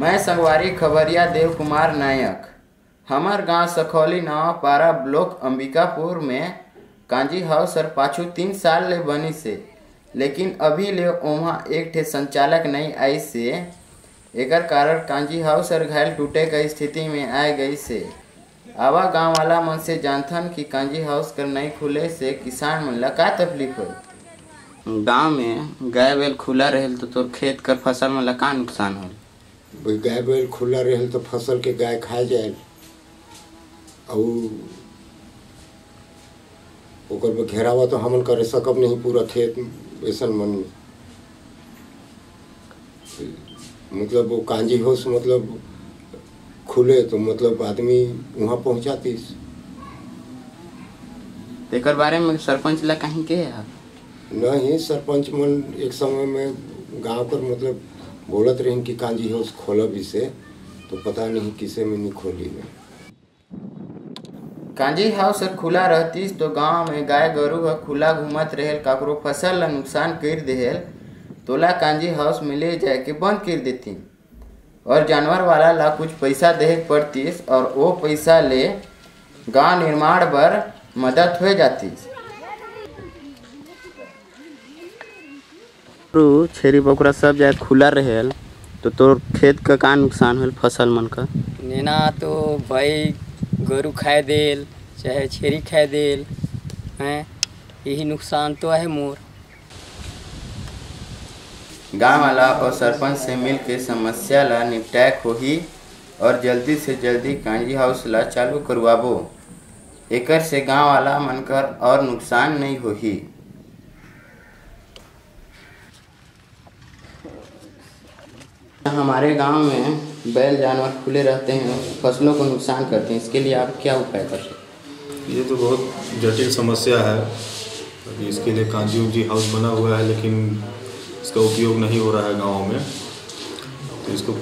मैं संगवारी खबरिया देव कुमार नायक। हमार गाँव सखौली नाव पारा ब्लॉक अंबिकापुर में कांजी हाउस सर पाछू तीन साल ले बनी से। लेकिन अभी ले वहाँ एक ठे संचालक नहीं आई से। एकर कारण कांजी हाउस सर घायल टूटे के स्थिति में आ गई से। आवा गाँव वाला मन से जानथन कि कांजी हाउस कर नहीं खुले से किसान मन ला का तकलीफ़ हो गाँव में गाय बैल खुला रहे तो तोर खेत कर फ़सल में ला का नुकसान हो भाई गाय बैल खुला रहे तो फ़सल के गाय खा जाए और ओकर घेरावा तो हमन करे सकब नहीं पूरा खेत ऐसा मन मतलब वो कांजी होश मतलब खुले तो मतलब आदमी वहाँ पहुँचातीस। एकर बारे में सरपंच ला कहीं के है नहीं सरपंच मन एक समय में गाँव कर मतलब बोलत रही कि कांजी हाउस खोलब इसे तो पता नहीं किसे में नहीं खोली में कांजी हाउस हर खुला रहतीस तो गाँव में गाय गरु खुला घूमत रहेल, काकरो फ़सल ला नुकसान कर देहेल, तोला कांजी हाउस में ले जाए के बंद कर देती और जानवर वाला ला कुछ पैसा के पड़तीस, और वो पैसा ले गाँव निर्माण बर मदद हो जातीस। छेरी बकरा सब जाए खुला रहेल तो तोर खेत का का नुकसान होल फ़सल मन का? नेना तो भाई गरु खाए देल चाहे छेरी खाए देल हैं? यही नुकसान तो है मोर। गाँव वाला और सरपंच से मिल के समस्या ला निपटाए होही और जल्दी से जल्दी कांजी हाउस ला चालू करवाबो। एकर से गाँव वाला मन कर और नुकसान नहीं होही। हमारे गाँव में बैल जानवर खुले रहते हैं, फ़सलों को नुकसान करते हैं, इसके लिए आप क्या उपाय कर सकते हैं? ये तो बहुत जटिल समस्या है। अभी इसके लिए कांजी उंजी हाउस बना हुआ है, लेकिन इसका उपयोग नहीं हो रहा है गाँव में। तो इसको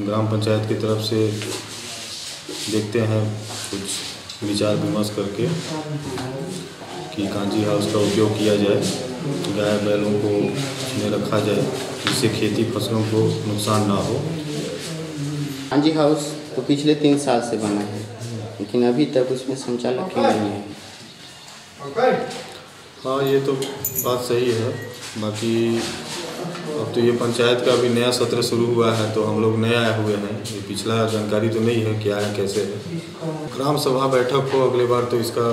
ग्राम पंचायत की तरफ़ से देखते हैं, कुछ विचार विमर्श करके। कि कांजी हाउस का उपयोग किया जाए गाय बैलों को उसमें रखा जाए जिससे खेती फ़सलों को नुकसान ना हो। कांजी हाउस तो पिछले तीन साल से बना है लेकिन अभी तक उसमें संचालक क्यों नहीं है। हाँ ये तो बात सही है। बाकी अब तो ये पंचायत का भी नया सत्र शुरू हुआ है तो हम लोग नए आए हुए हैं। ये पिछला जानकारी तो नहीं है क्या है कैसे है। ग्राम सभा बैठक हो अगली बार तो इसका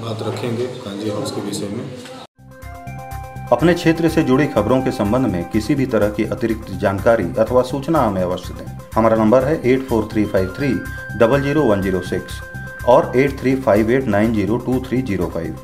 बात रखेंगे कांजी हाउस के विषय में। अपने क्षेत्र से जुड़ी खबरों के संबंध में किसी भी तरह की अतिरिक्त जानकारी अथवा सूचना हमें अवश्य दें। हमारा नंबर है eight four three five three double zero one zero six और eight three five eight nine zero two three zero five